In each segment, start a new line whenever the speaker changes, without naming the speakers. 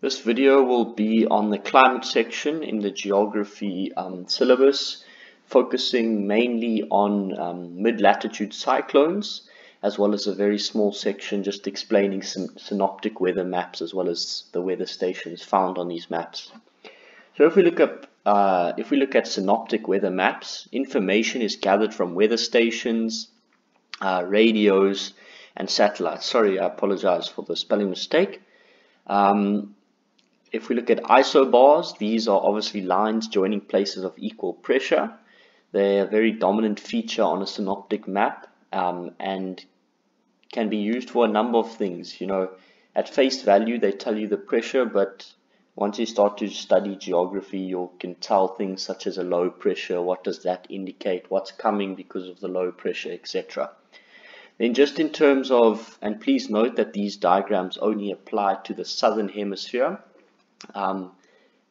This video will be on the climate section in the geography um, syllabus, focusing mainly on um, mid-latitude cyclones, as well as a very small section just explaining some synoptic weather maps as well as the weather stations found on these maps. So if we look up uh, if we look at synoptic weather maps, information is gathered from weather stations, uh, radios, and satellites. Sorry, I apologize for the spelling mistake. Um, if we look at isobars, these are obviously lines joining places of equal pressure. They're a very dominant feature on a synoptic map um, and can be used for a number of things. You know, at face value, they tell you the pressure, but once you start to study geography, you can tell things such as a low pressure, what does that indicate, what's coming because of the low pressure, etc. Then just in terms of, and please note that these diagrams only apply to the southern hemisphere, um,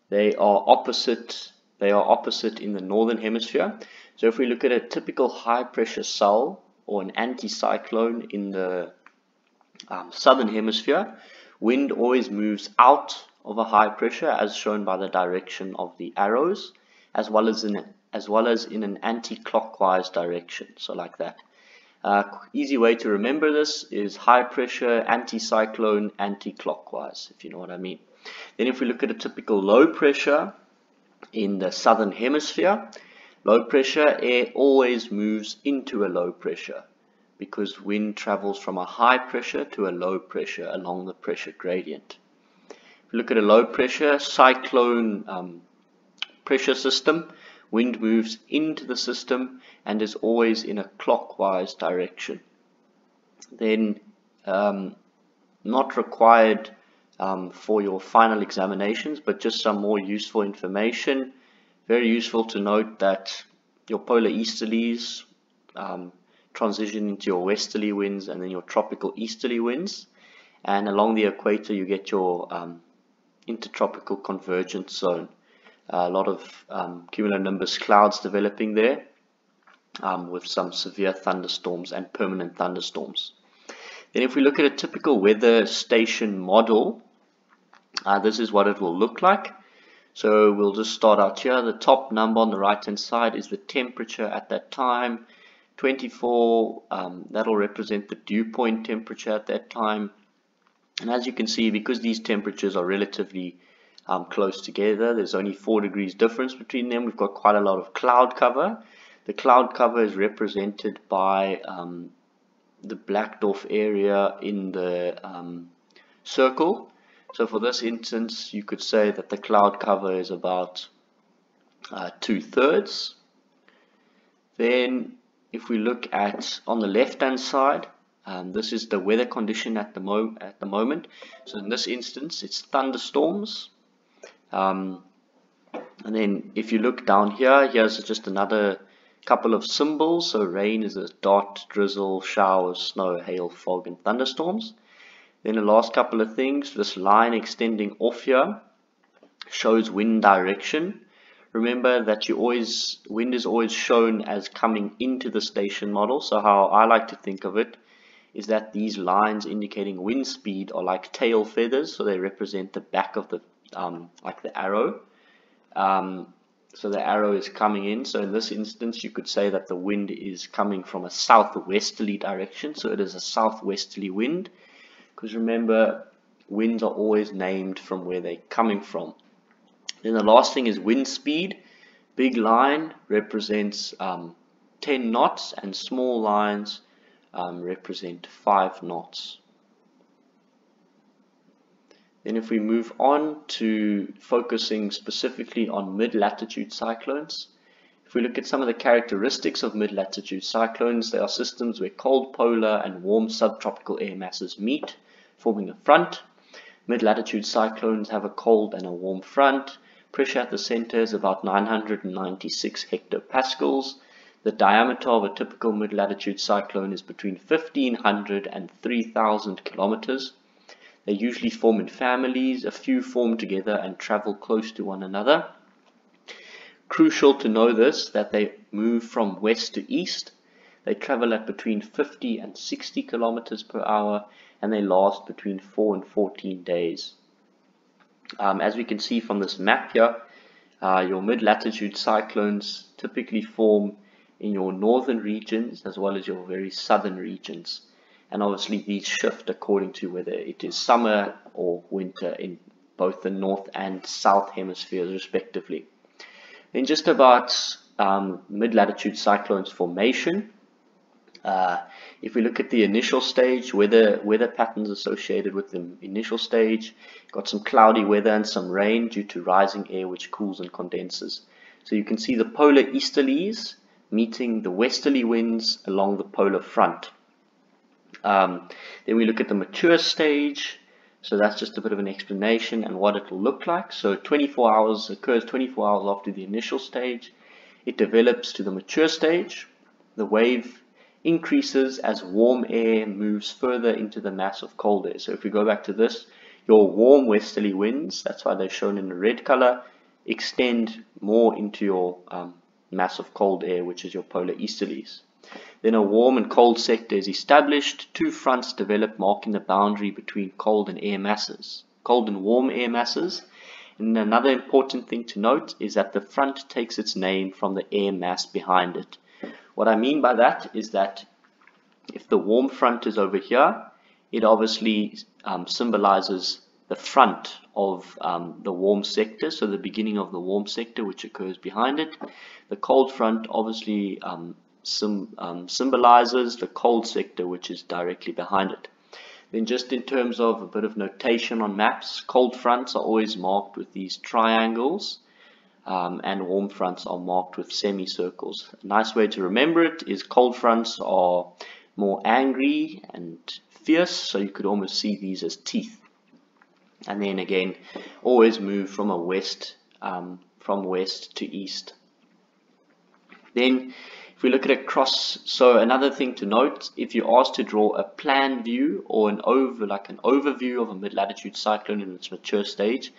they are opposite. They are opposite in the northern hemisphere. So if we look at a typical high pressure cell or an anticyclone in the um, southern hemisphere, wind always moves out of a high pressure as shown by the direction of the arrows as well as in as well as in an anti-clockwise direction so like that uh, easy way to remember this is high pressure anticyclone anti-clockwise if you know what I mean then if we look at a typical low pressure in the southern hemisphere, low pressure air always moves into a low pressure because wind travels from a high pressure to a low pressure along the pressure gradient. If we look at a low pressure cyclone um, pressure system, wind moves into the system and is always in a clockwise direction. Then um, not required um, for your final examinations, but just some more useful information. Very useful to note that your polar easterlies um, transition into your westerly winds and then your tropical easterly winds. And along the equator, you get your um, intertropical convergence zone. Uh, a lot of um, cumulonimbus clouds developing there um, with some severe thunderstorms and permanent thunderstorms. Then if we look at a typical weather station model, uh, this is what it will look like. So we'll just start out here. The top number on the right hand side is the temperature at that time. 24, um, that'll represent the dew point temperature at that time. And as you can see, because these temperatures are relatively um, close together, there's only 4 degrees difference between them. We've got quite a lot of cloud cover. The cloud cover is represented by um, the black dwarf area in the um, circle. So for this instance, you could say that the cloud cover is about uh, two-thirds. Then if we look at on the left-hand side, um, this is the weather condition at the, at the moment. So in this instance, it's thunderstorms. Um, and then if you look down here, here's just another couple of symbols. So rain is a dot, drizzle, showers, snow, hail, fog, and thunderstorms. Then the last couple of things, this line extending off here shows wind direction. Remember that you always wind is always shown as coming into the station model. So how I like to think of it is that these lines indicating wind speed are like tail feathers, so they represent the back of the um, like the arrow. Um, so the arrow is coming in. So in this instance, you could say that the wind is coming from a southwesterly direction. So it is a southwesterly wind because remember winds are always named from where they're coming from. Then the last thing is wind speed. Big line represents um, 10 knots and small lines um, represent 5 knots. Then if we move on to focusing specifically on mid-latitude cyclones if we look at some of the characteristics of mid-latitude cyclones, they are systems where cold polar and warm subtropical air masses meet forming a front. Mid-latitude cyclones have a cold and a warm front. Pressure at the center is about 996 hectopascals. The diameter of a typical mid-latitude cyclone is between 1500 and 3000 kilometers. They usually form in families, a few form together and travel close to one another. Crucial to know this, that they move from west to east. They travel at between 50 and 60 kilometers per hour and they last between 4 and 14 days. Um, as we can see from this map here, uh, your mid-latitude cyclones typically form in your northern regions as well as your very southern regions. And obviously these shift according to whether it is summer or winter in both the north and south hemispheres respectively. Then just about um, mid-latitude cyclones formation. Uh, if we look at the initial stage, weather, weather patterns associated with the initial stage, got some cloudy weather and some rain due to rising air which cools and condenses. So you can see the polar easterlies meeting the westerly winds along the polar front. Um, then we look at the mature stage, so that's just a bit of an explanation and what it will look like. So 24 hours occurs 24 hours after the initial stage. It develops to the mature stage. The wave increases as warm air moves further into the mass of cold air. So if we go back to this, your warm westerly winds, that's why they're shown in the red color, extend more into your um, mass of cold air, which is your polar easterlies. Then a warm and cold sector is established. Two fronts develop, marking the boundary between cold and air masses, cold and warm air masses. And another important thing to note is that the front takes its name from the air mass behind it. What I mean by that is that if the warm front is over here, it obviously um, symbolizes the front of um, the warm sector, so the beginning of the warm sector which occurs behind it. The cold front obviously um, um, symbolizes the cold sector which is directly behind it. Then just in terms of a bit of notation on maps, cold fronts are always marked with these triangles um, and warm fronts are marked with semicircles. A nice way to remember it is cold fronts are more angry and fierce, so you could almost see these as teeth. And then again, always move from a west, um, from west to east. Then if we look at a cross, so another thing to note, if you're asked to draw a plan view or an over, like an overview of a mid-latitude cyclone in its mature stage,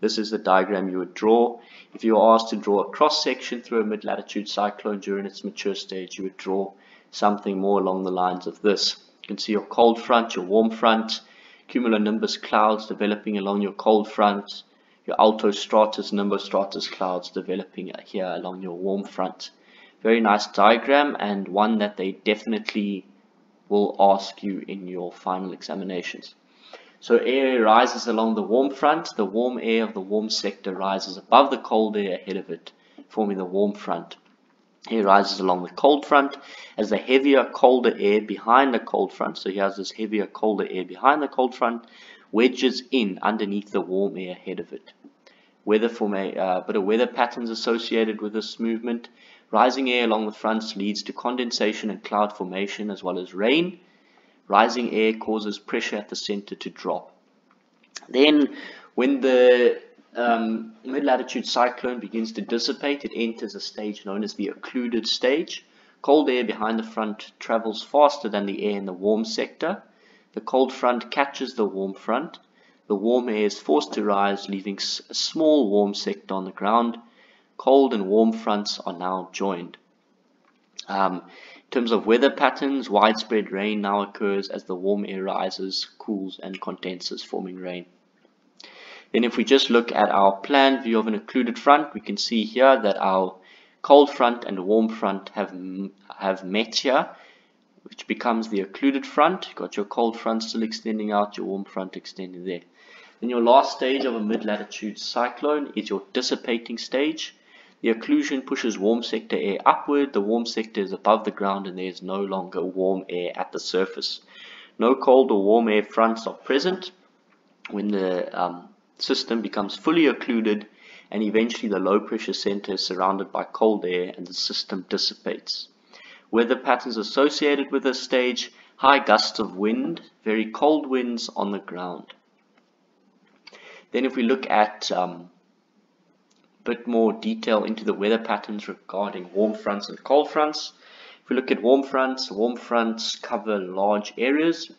this is the diagram you would draw. If you are asked to draw a cross section through a mid-latitude cyclone during its mature stage, you would draw something more along the lines of this. You can see your cold front, your warm front, cumulonimbus clouds developing along your cold front, your altostratus, nimbostratus clouds developing here along your warm front. Very nice diagram and one that they definitely will ask you in your final examinations. So air rises along the warm front. The warm air of the warm sector rises above the cold air ahead of it, forming the warm front. Air rises along the cold front as the heavier, colder air behind the cold front. So here's this heavier, colder air behind the cold front wedges in underneath the warm air ahead of it. Weather form a uh, bit of weather patterns associated with this movement. Rising air along the fronts leads to condensation and cloud formation as well as rain rising air causes pressure at the center to drop. Then when the um, mid-latitude cyclone begins to dissipate, it enters a stage known as the occluded stage. Cold air behind the front travels faster than the air in the warm sector. The cold front catches the warm front. The warm air is forced to rise, leaving a small warm sector on the ground. Cold and warm fronts are now joined. Um, in terms of weather patterns, widespread rain now occurs as the warm air rises, cools and condenses, forming rain. Then if we just look at our plan view of an occluded front, we can see here that our cold front and warm front have, have met here, which becomes the occluded front. You've got your cold front still extending out, your warm front extending there. Then your last stage of a mid-latitude cyclone is your dissipating stage. The occlusion pushes warm sector air upward, the warm sector is above the ground and there is no longer warm air at the surface. No cold or warm air fronts are present when the um, system becomes fully occluded and eventually the low pressure center is surrounded by cold air and the system dissipates. Weather patterns associated with this stage, high gusts of wind, very cold winds on the ground. Then if we look at um, bit more detail into the weather patterns regarding warm fronts and cold fronts. If we look at warm fronts, warm fronts cover large areas.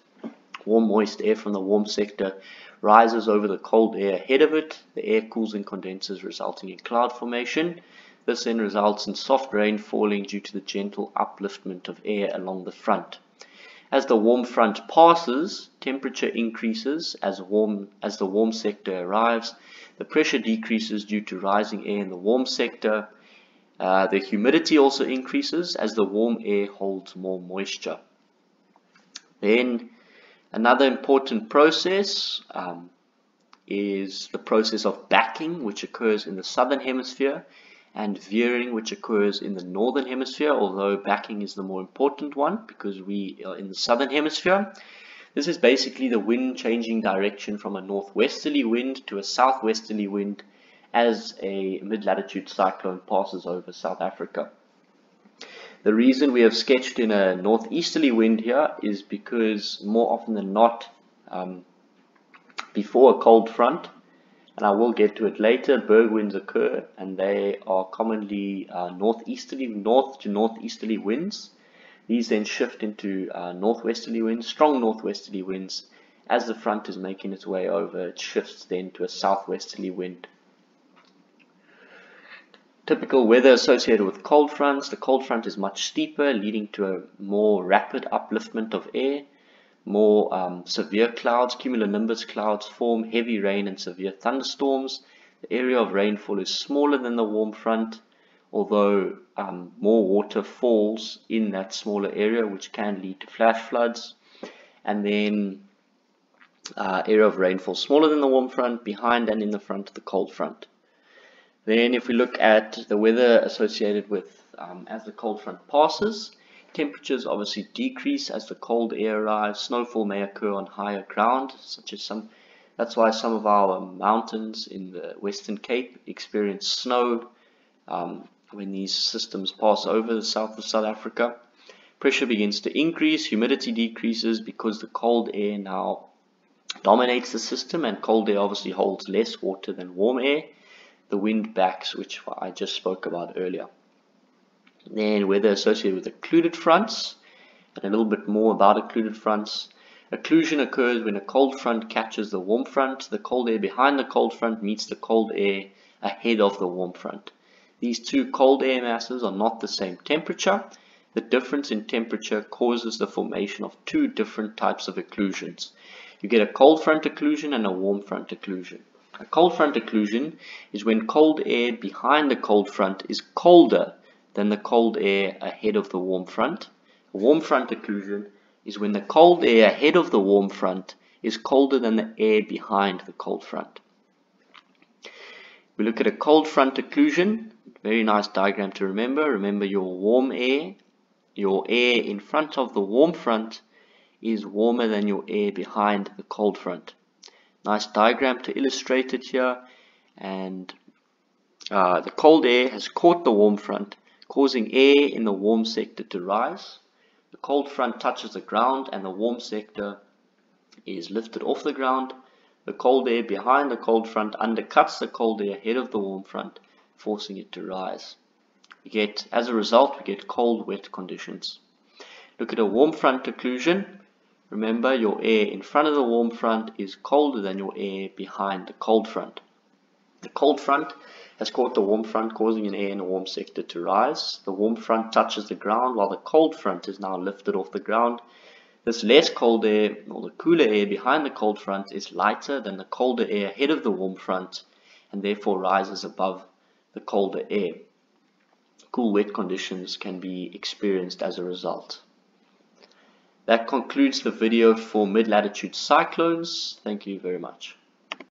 Warm moist air from the warm sector rises over the cold air ahead of it. The air cools and condenses resulting in cloud formation. This then results in soft rain falling due to the gentle upliftment of air along the front. As the warm front passes, temperature increases as, warm, as the warm sector arrives. The pressure decreases due to rising air in the warm sector. Uh, the humidity also increases as the warm air holds more moisture. Then another important process um, is the process of backing, which occurs in the southern hemisphere, and veering, which occurs in the northern hemisphere, although backing is the more important one because we are in the southern hemisphere. This is basically the wind changing direction from a northwesterly wind to a southwesterly wind as a mid-latitude cyclone passes over South Africa. The reason we have sketched in a northeasterly wind here is because more often than not, um, before a cold front, and I will get to it later, berg winds occur and they are commonly uh, northeasterly, north to northeasterly winds. These then shift into uh, northwesterly winds, strong northwesterly winds. As the front is making its way over, it shifts then to a southwesterly wind. Typical weather associated with cold fronts. The cold front is much steeper, leading to a more rapid upliftment of air more um, severe clouds, cumulonimbus clouds form, heavy rain and severe thunderstorms. The area of rainfall is smaller than the warm front, although um, more water falls in that smaller area, which can lead to flash floods. And then uh, area of rainfall smaller than the warm front, behind and in the front of the cold front. Then if we look at the weather associated with um, as the cold front passes, Temperatures obviously decrease as the cold air arrives. Snowfall may occur on higher ground, such as some. That's why some of our mountains in the Western Cape experience snow um, when these systems pass over the south of South Africa. Pressure begins to increase, humidity decreases because the cold air now dominates the system and cold air obviously holds less water than warm air. The wind backs, which I just spoke about earlier. Then weather associated with occluded fronts, and a little bit more about occluded fronts. Occlusion occurs when a cold front catches the warm front. The cold air behind the cold front meets the cold air ahead of the warm front. These two cold air masses are not the same temperature. The difference in temperature causes the formation of two different types of occlusions. You get a cold front occlusion and a warm front occlusion. A cold front occlusion is when cold air behind the cold front is colder than the cold air ahead of the warm front. A warm front occlusion is when the cold air ahead of the warm front is colder than the air behind the cold front. We look at a cold front occlusion, very nice diagram to remember. Remember your warm air, your air in front of the warm front is warmer than your air behind the cold front. Nice diagram to illustrate it here and uh, the cold air has caught the warm front causing air in the warm sector to rise. The cold front touches the ground and the warm sector is lifted off the ground. The cold air behind the cold front undercuts the cold air ahead of the warm front, forcing it to rise. We get, as a result, we get cold, wet conditions. Look at a warm front occlusion. Remember, your air in front of the warm front is colder than your air behind the cold front. The cold front has caught the warm front, causing an air in the warm sector to rise. The warm front touches the ground while the cold front is now lifted off the ground. This less cold air, or the cooler air behind the cold front, is lighter than the colder air ahead of the warm front and therefore rises above the colder air. Cool wet conditions can be experienced as a result. That concludes the video for mid-latitude cyclones. Thank you very much.